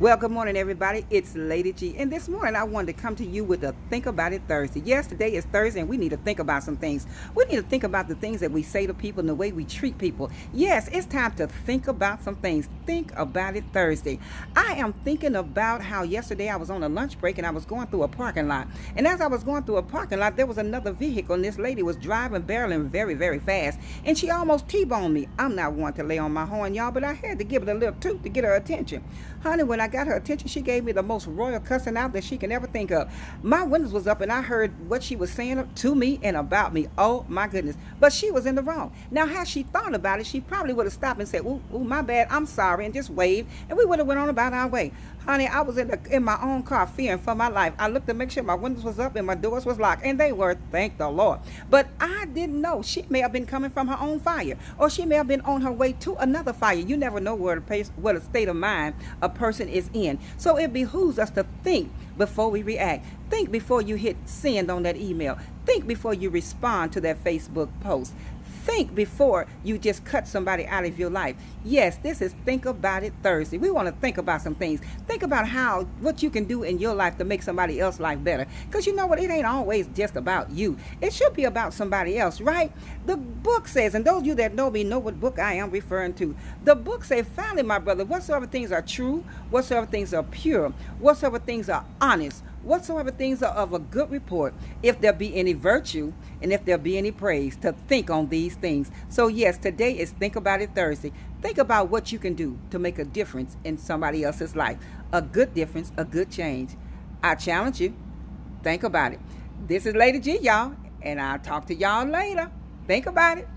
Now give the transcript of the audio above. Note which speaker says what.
Speaker 1: Well, good morning, everybody. It's Lady G. And this morning, I wanted to come to you with a Think About It Thursday. Yes, today is Thursday, and we need to think about some things. We need to think about the things that we say to people and the way we treat people. Yes, it's time to think about some things. Think About It Thursday. I am thinking about how yesterday I was on a lunch break and I was going through a parking lot. And as I was going through a parking lot, there was another vehicle, and this lady was driving, barreling very, very fast. And she almost T boned me. I'm not one to lay on my horn, y'all, but I had to give it a little toot to get her attention. Honey, when I got her attention, she gave me the most royal cussing out that she can ever think of. My windows was up and I heard what she was saying to me and about me. Oh my goodness. But she was in the wrong. Now, had she thought about it, she probably would have stopped and said, ooh, ooh, my bad, I'm sorry, and just waved, and we would have went on about our way. Honey, I was in the, in my own car fearing for my life. I looked to make sure my windows was up and my doors was locked, and they were, thank the Lord. But I didn't know. She may have been coming from her own fire, or she may have been on her way to another fire. You never know where pace, what a state of mind a person is in. So it behooves us to think before we react. Think before you hit send on that email. Think before you respond to that Facebook post think before you just cut somebody out of your life. Yes, this is Think About It Thursday. We want to think about some things. Think about how, what you can do in your life to make somebody else's life better. Because you know what? It ain't always just about you. It should be about somebody else, right? The book says, and those of you that know me know what book I am referring to. The book says, finally, my brother, whatsoever things are true, whatsoever things are pure, whatsoever things are honest, whatsoever things are of a good report, if there be any virtue and if there be any praise, to think on these things. So, yes, today is Think About It Thursday. Think about what you can do to make a difference in somebody else's life. A good difference, a good change. I challenge you. Think about it. This is Lady G, y'all, and I'll talk to y'all later. Think about it.